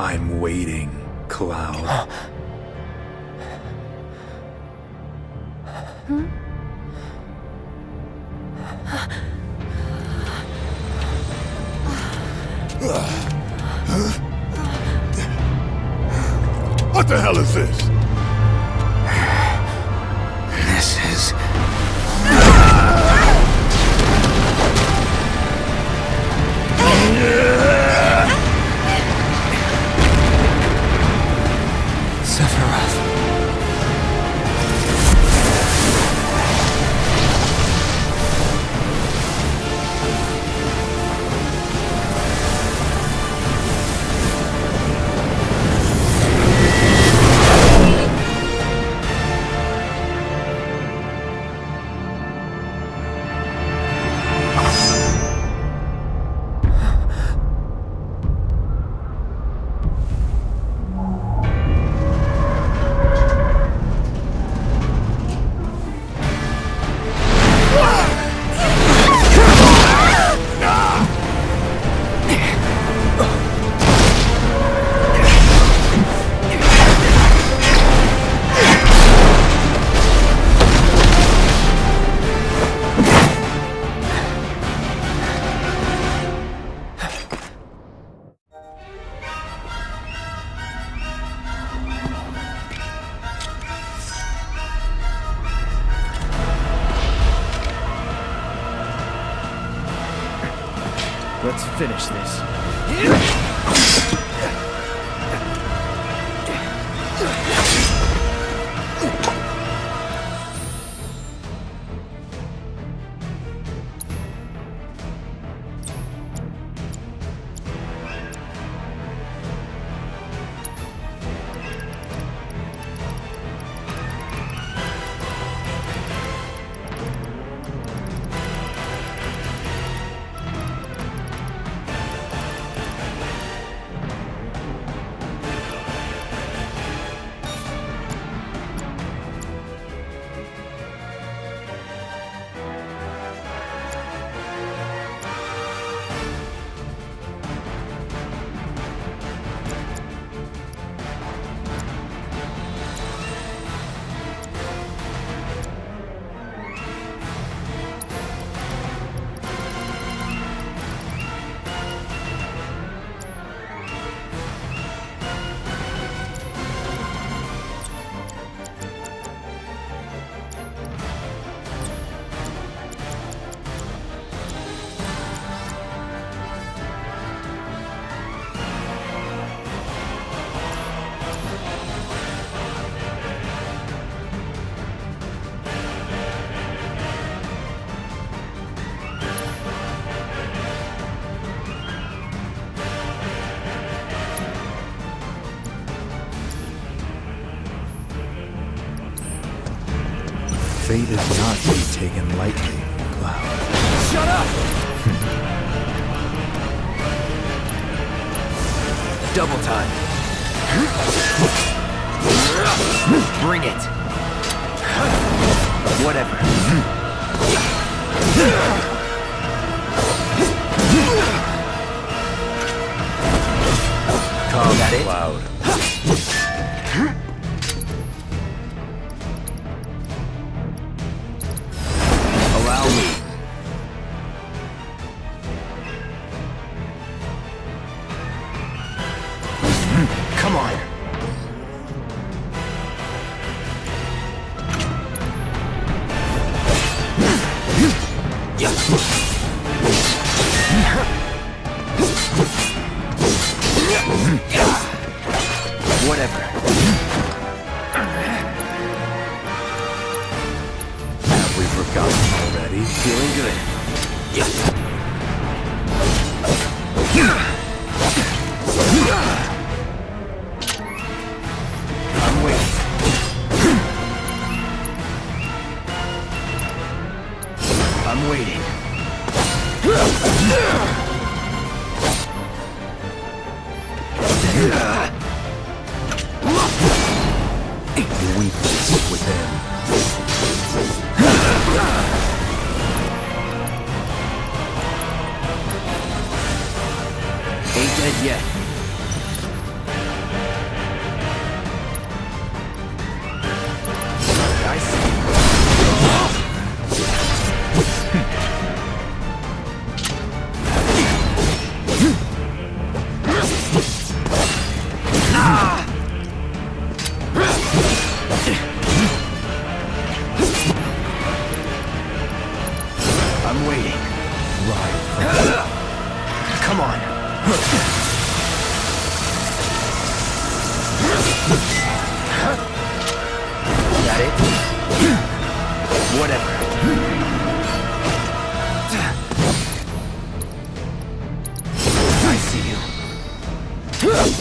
I'm waiting, Cloud. What the hell is this? This Fate is not to be taken lightly, Cloud. Shut up! Double time. Bring it. Whatever. Call that it? Cloud. Whatever. Have we forgotten already? Feeling good. Dead yet. I see you.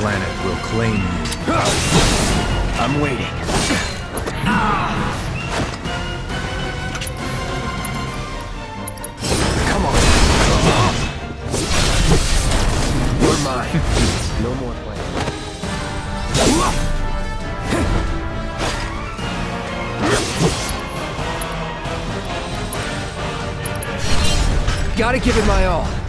Planet will claim you. I'm waiting. Come on. You're mine. No more playing. Gotta give it my all.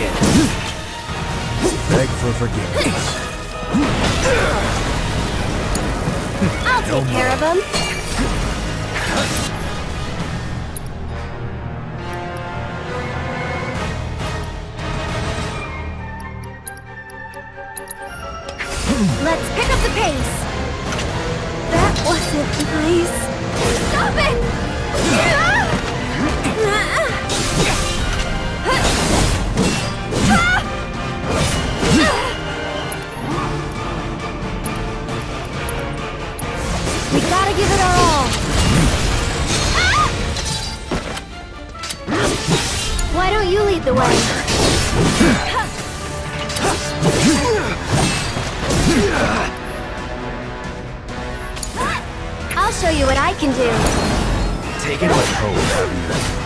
Again. Beg for forgiveness. I'll take care of him. Let's pick up the pace. That wasn't nice. Stop it! We Why don't you lead the way? I'll show you what I can do. Take it away. Stay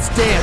Let's dance.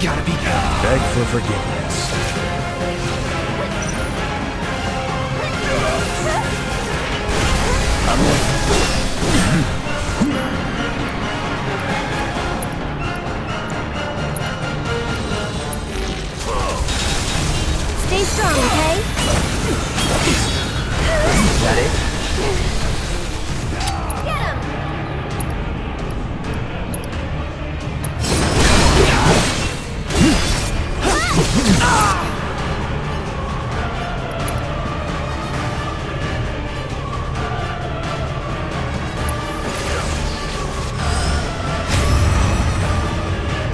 Gotta be helped. Beg for forgiveness. I'm Stay strong, okay? Is that it?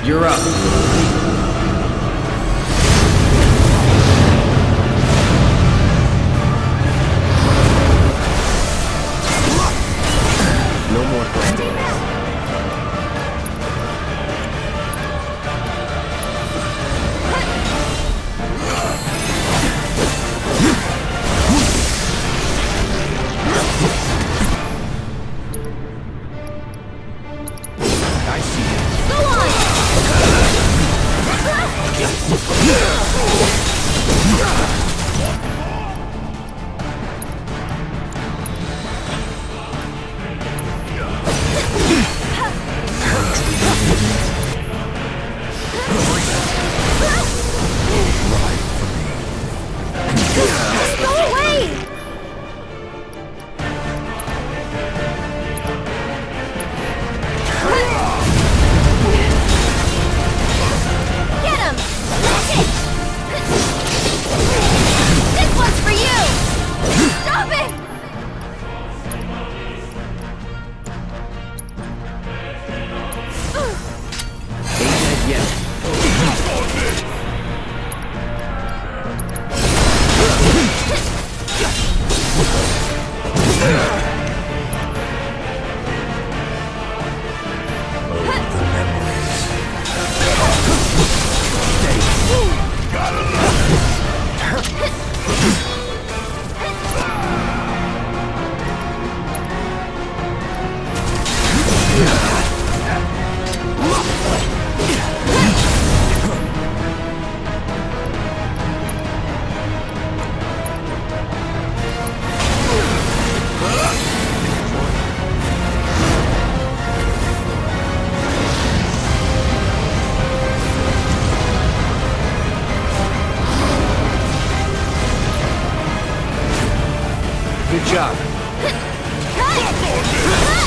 You're up.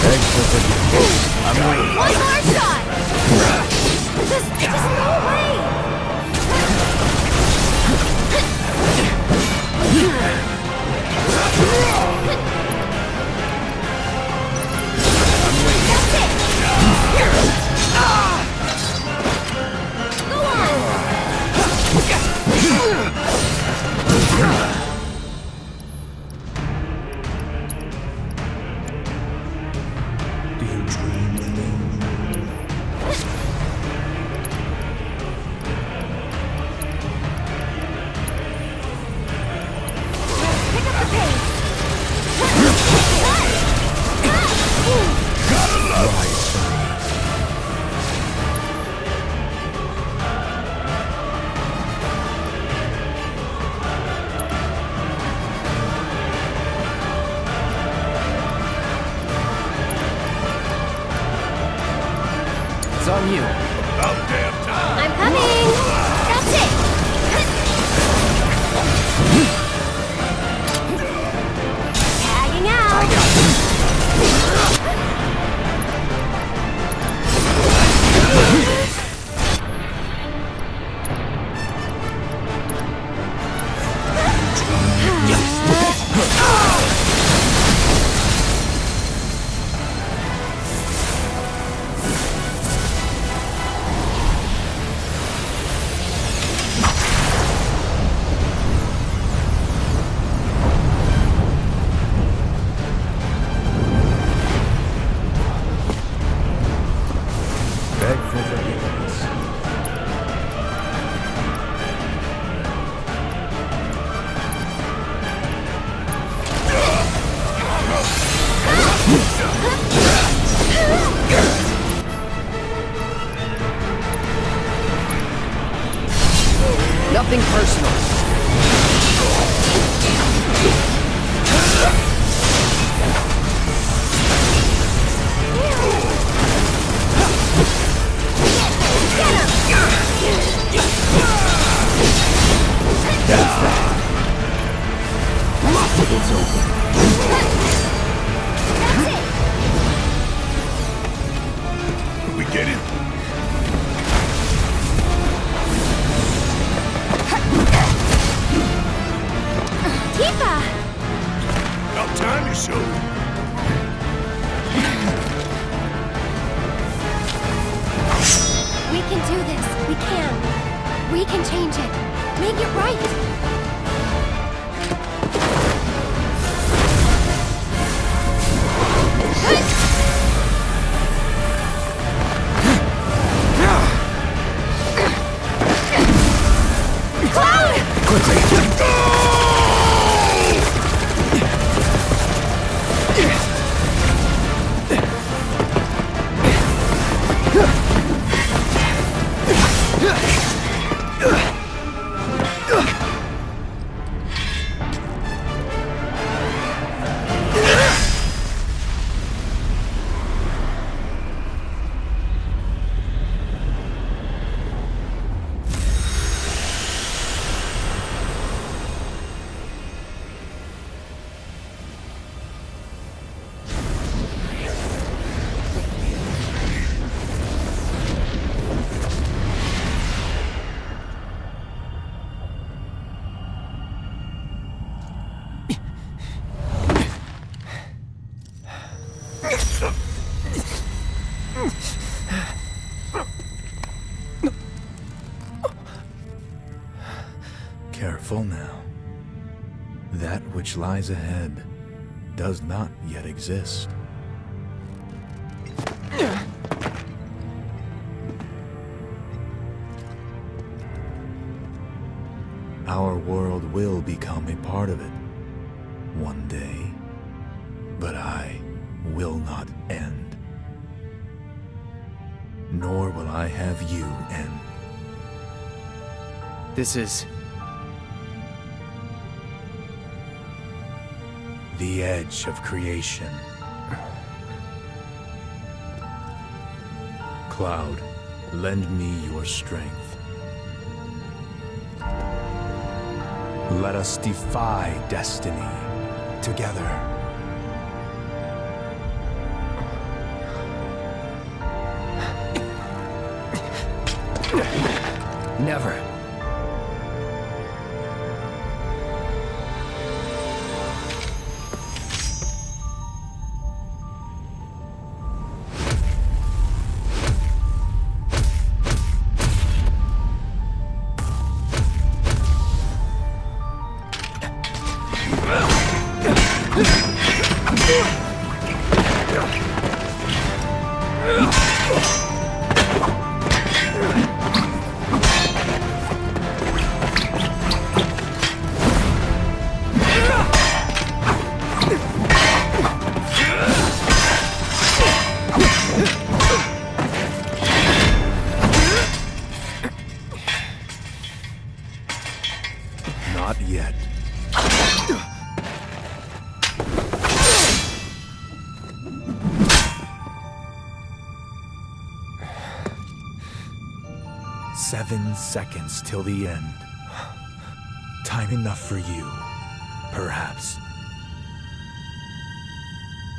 I'm waiting. One more shot! Just, just! Careful now. That which lies ahead does not yet exist. Our world will become a part of it one day, but I will not end. Nor will I have you end. This is. the edge of creation. Cloud, lend me your strength. Let us defy destiny together. Never. Not yet. Seven seconds till the end. Time enough for you, perhaps.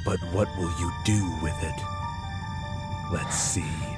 But what will you do with it? Let's see.